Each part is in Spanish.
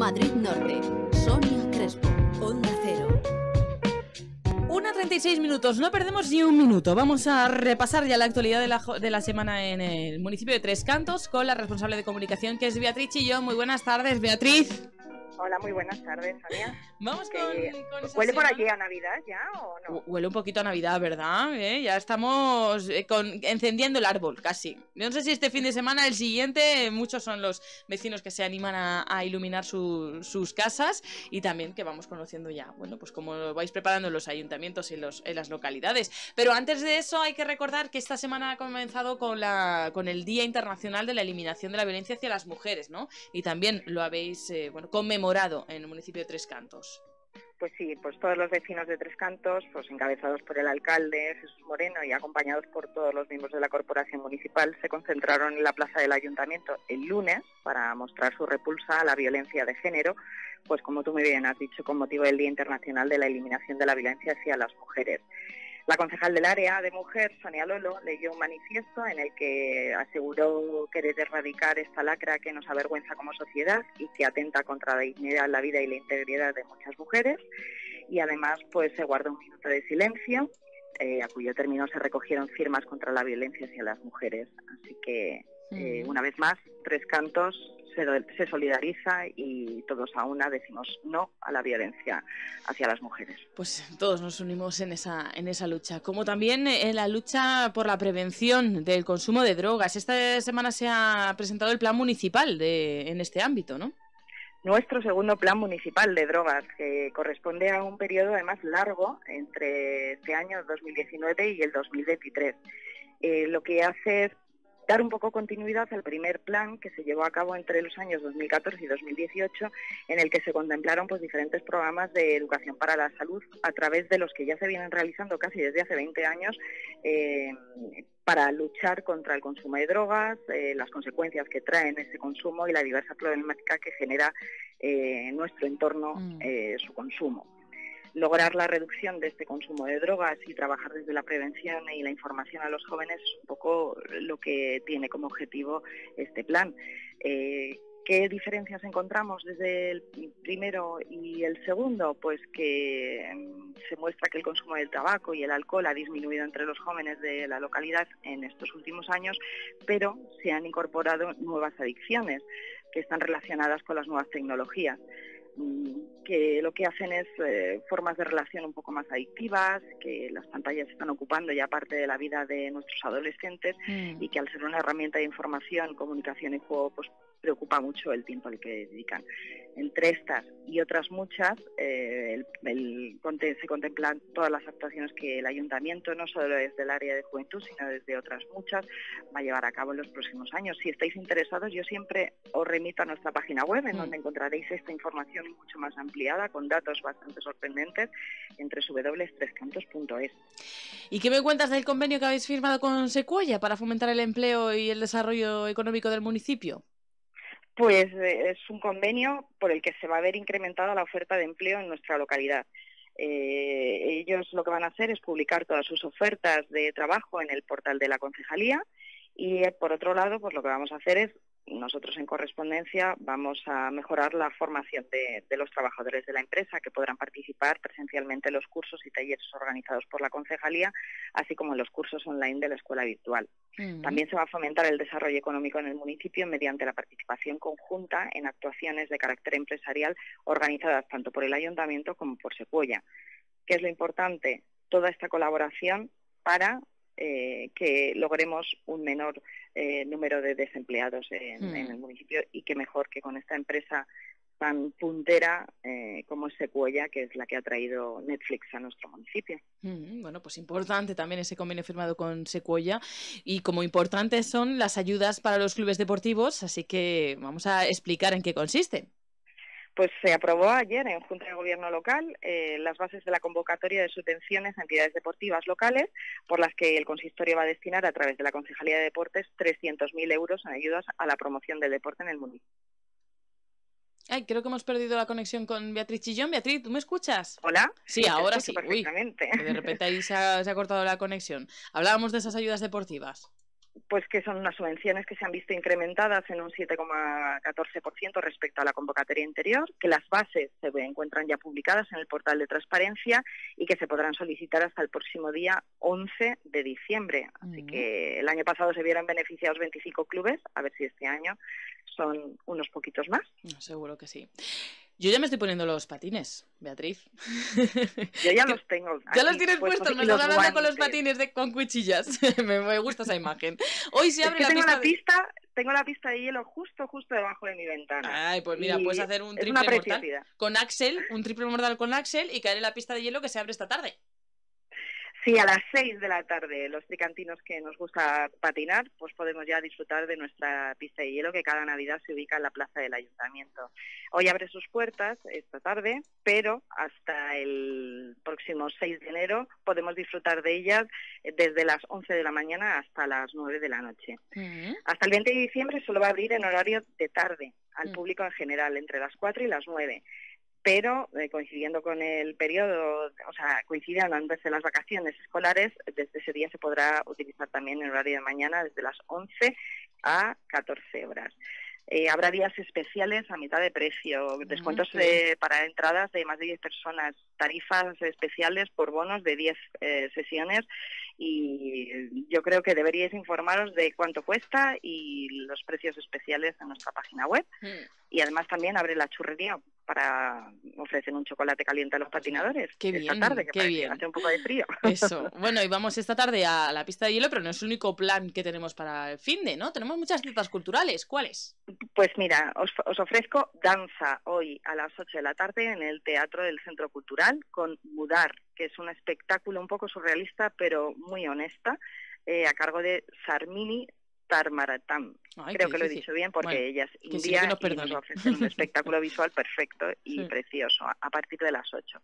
Madrid Norte. Sonia Crespo. Onda Cero. Una 36 minutos, no perdemos ni un minuto. Vamos a repasar ya la actualidad de la, de la semana en el municipio de Tres Cantos con la responsable de comunicación que es Beatriz Chillón. Muy buenas tardes, Beatriz. Hola, muy buenas tardes, Sonia. Vamos con, con ¿Huele por allí a Navidad ya o no? Hu- Huele un poquito a Navidad, ¿verdad? ¿Eh? Ya estamos eh, con, encendiendo el árbol, casi. No sé si este fin de semana, el siguiente, muchos son los vecinos que se animan a, a iluminar su- sus casas y también que vamos conociendo ya, bueno, pues cómo lo vais preparando en los ayuntamientos en, los, en las localidades. Pero antes de eso hay que recordar que esta semana ha comenzado con, la, con el Día Internacional de la Eliminación de la Violencia hacia las Mujeres, ¿no? Y también lo habéis, eh, bueno, conmemorado en el municipio de Tres Cantos. Pues sí, pues todos los vecinos de Tres Cantos, pues encabezados por el alcalde Jesús Moreno y acompañados por todos los miembros de la corporación municipal, se concentraron en la plaza del ayuntamiento el lunes para mostrar su repulsa a la violencia de género, pues como tú muy bien has dicho, con motivo del Día Internacional de la Eliminación de la Violencia hacia las Mujeres. La concejal del área de mujer, Sonia Lolo, leyó un manifiesto en el que aseguró querer erradicar esta lacra que nos avergüenza como sociedad y que atenta contra la dignidad, la vida y la integridad de muchas mujeres. Y además, pues se guardó un minuto de silencio, eh, a cuyo término se recogieron firmas contra la violencia hacia las mujeres. Así que, eh, una vez más, Tres Cantos se, solidariza y todos a una decimos no a la violencia hacia las mujeres. Pues todos nos unimos en esa, en esa lucha, como también en la lucha por la prevención del consumo de drogas. Esta semana se ha presentado el plan municipal de, en este ámbito, ¿no? nuestro segundo plan municipal de drogas, que corresponde a un periodo además largo entre este año 2019 y el 2023. Eh, lo que hace es dar un poco continuidad al primer plan que se llevó a cabo entre los años 2014 y 2018, en el que se contemplaron pues, diferentes programas de educación para la salud a través de los que ya se vienen realizando casi desde hace 20 años eh, para luchar contra el consumo de drogas, eh, las consecuencias que traen ese consumo y la diversa problemática que genera eh, en nuestro entorno Mm. eh, su consumo. Lograr la reducción de este consumo de drogas y trabajar desde la prevención y la información a los jóvenes es un poco lo que tiene como objetivo este plan. Eh, ¿Qué diferencias encontramos desde el primero y el segundo? Pues que mm, se muestra que el consumo del tabaco y el alcohol ha disminuido entre los jóvenes de la localidad en estos últimos años, pero se han incorporado nuevas adicciones que están relacionadas con las nuevas tecnologías que lo que hacen es eh, formas de relación un poco más adictivas, que las pantallas están ocupando ya parte de la vida de nuestros adolescentes y que al ser una herramienta de información, comunicación y juego, pues preocupa mucho el tiempo al que dedican. Entre estas y otras muchas, eh, el- se contemplan todas las actuaciones que el ayuntamiento, no solo desde el área de juventud, sino desde otras muchas, va a llevar a cabo en los próximos años. Si estáis interesados, yo siempre os remito a nuestra página web, en Mm. donde encontraréis esta información mucho más ampliada, con datos bastante sorprendentes, entre www.trescantos.es. ¿Y qué me cuentas del convenio que habéis firmado con Secuoya para fomentar el empleo y el desarrollo económico del municipio? Pues eh, es un convenio por el que se va a ver incrementada la oferta de empleo en nuestra localidad. Eh, ellos lo que van a hacer es publicar todas sus ofertas de trabajo en el portal de la concejalía y eh, por otro lado, pues lo que vamos a hacer es nosotros en correspondencia vamos a mejorar la formación de, de los trabajadores de la empresa que podrán participar presencialmente en los cursos y talleres organizados por la concejalía, así como en los cursos online de la escuela virtual. También se va a fomentar el desarrollo económico en el municipio mediante la participación conjunta en actuaciones de carácter empresarial organizadas tanto por el ayuntamiento como por Secuoya. ¿Qué es lo importante? Toda esta colaboración para eh, que logremos un menor eh, número de desempleados en, Hmm. en el municipio y que mejor que con esta empresa tan puntera eh, como es Secuoya, que es la que ha traído Netflix a nuestro municipio. Mm, Bueno, pues importante también ese convenio firmado con Secuoya y como importantes son las ayudas para los clubes deportivos, así que vamos a explicar en qué consiste. Pues se aprobó ayer en Junta de Gobierno local eh, las bases de la convocatoria de subvenciones a entidades deportivas locales, por las que el consistorio va a destinar a través de la Concejalía de Deportes 300.000 euros en ayudas a la promoción del deporte en el municipio. Ay, creo que hemos perdido la conexión con Beatriz Chillón. Beatriz, ¿tú me escuchas? Hola. Sí, ahora sí. Uy, de repente ahí se ha, se ha cortado la conexión. Hablábamos de esas ayudas deportivas. Pues que son unas subvenciones que se han visto incrementadas en un 7,14% respecto a la convocatoria anterior, que las bases se encuentran ya publicadas en el portal de transparencia y que se podrán solicitar hasta el próximo día 11 de diciembre. Así que el año pasado se vieron beneficiados 25 clubes, a ver si este año son unos poquitos más. Seguro que sí. Yo ya me estoy poniendo los patines, Beatriz. Yo ya los tengo. Ya los tienes puestos, me estás hablando con los patines de, con cuchillas. me, gusta esa imagen. Hoy se abre la tengo pista. La pista Tengo la pista de hielo justo, justo debajo de mi ventana. Ay, pues mira, puedes hacer un triple mortal con Axel, un triple mortal con Axel y caer en la pista de hielo que se abre esta tarde. Sí, a las seis de la tarde, los tricantinos que nos gusta patinar, pues podemos ya disfrutar de nuestra pista de hielo que cada Navidad se ubica en la plaza del Ayuntamiento. Hoy abre sus puertas esta tarde, pero hasta el próximo 6 de enero podemos disfrutar de ellas desde las 11 de la mañana hasta las 9 de la noche. Hasta el 20 de diciembre solo va a abrir en horario de tarde al mm. público en general, entre las 4 y las 9 pero eh, coincidiendo con el periodo, o sea, coincidiendo antes de las vacaciones escolares, desde ese día se podrá utilizar también en horario de mañana desde las 11 a 14 horas. Eh, habrá días especiales a mitad de precio, descuentos para entradas de más de 10 personas, tarifas especiales por bonos de 10 eh, sesiones y yo creo que deberíais informaros de cuánto cuesta y los precios especiales en nuestra página web. Hmm. Y además también abre la churrería para ofrecer un chocolate caliente a los patinadores qué esta bien, tarde, que qué bien. hace un poco de frío. Eso. Bueno, y vamos esta tarde a la pista de hielo, pero no es el único plan que tenemos para el fin de, ¿no? Tenemos muchas citas culturales. ¿Cuáles? Pues mira, os, os ofrezco danza hoy a las 8 de la tarde en el Teatro del Centro Cultural con Mudar, que es un espectáculo un poco surrealista, pero muy honesta, eh, a cargo de Sarmini Tarmaratam. Creo que lo he dicho bien porque ella es india y nos ofrece un espectáculo visual perfecto y precioso a partir de las 8.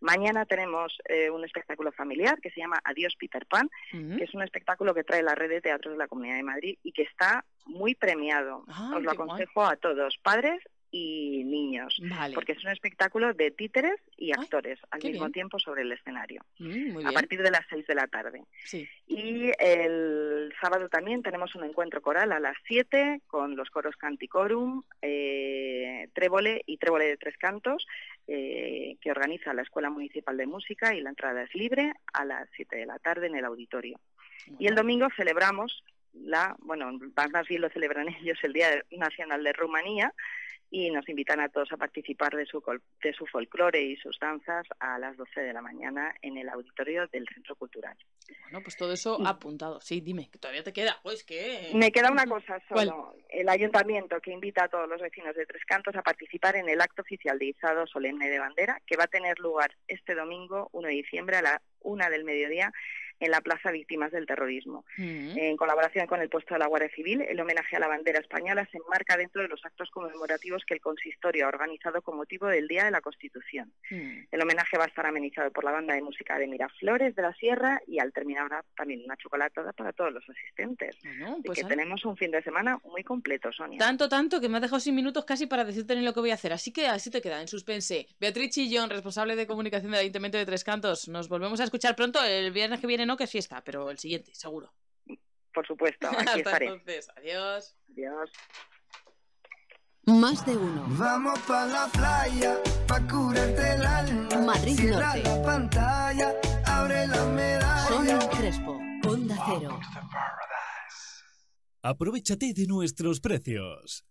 Mañana tenemos eh, un espectáculo familiar que se llama Adiós Peter Pan, que es un espectáculo que trae la red de teatros de la Comunidad de Madrid y que está muy premiado. Ah, Os lo aconsejo a todos, padres y niños, porque es un espectáculo de títeres y actores al mismo tiempo sobre el escenario, mm, a partir de las 6 de la tarde. Y el sábado también tenemos un encuentro coral a las 7 con los coros Canticorum, eh, Trébole y Trébole de Tres Cantos, eh, que organiza la Escuela Municipal de Música y la entrada es libre a las 7 de la tarde en el auditorio. Y el domingo celebramos la, bueno, más bien lo celebran ellos el Día Nacional de Rumanía, y nos invitan a todos a participar de su, de su folclore y sus danzas a las 12 de la mañana en el auditorio del Centro Cultural. Bueno, pues todo eso apuntado. Sí, dime, que todavía te queda. Pues que... Me queda una cosa solo. El ayuntamiento que invita a todos los vecinos de Tres Cantos a participar en el acto oficial de izado solemne de bandera que va a tener lugar este domingo 1 de diciembre a la una del mediodía en la Plaza Víctimas del Terrorismo. Mm. En colaboración con el puesto de la Guardia Civil, el homenaje a la bandera española se enmarca dentro de los actos conmemorativos que el consistorio ha organizado con motivo del Día de la Constitución. Mm. El homenaje va a estar amenizado por la banda de música de Miraflores de la Sierra y al terminar también una chocolatada para todos los asistentes. Bueno, pues que tenemos un fin de semana muy completo, Sonia. Tanto, tanto que me ha dejado sin minutos casi para decirte lo que voy a hacer. Así que así te queda en suspense. Beatriz Chillón, responsable de comunicación del Ayuntamiento de Tres Cantos. Nos volvemos a escuchar pronto el viernes que viene no que es fiesta, pero el siguiente, seguro. Por supuesto, aquí estaré. entonces, adiós. Adiós. Más de uno. Vamos pa la playa, pa curarte el alma. Madrid Cierra Norte. la pantalla, abre la medalla. Sonia Crespo, Onda Cero. Aprovechate de nuestros precios.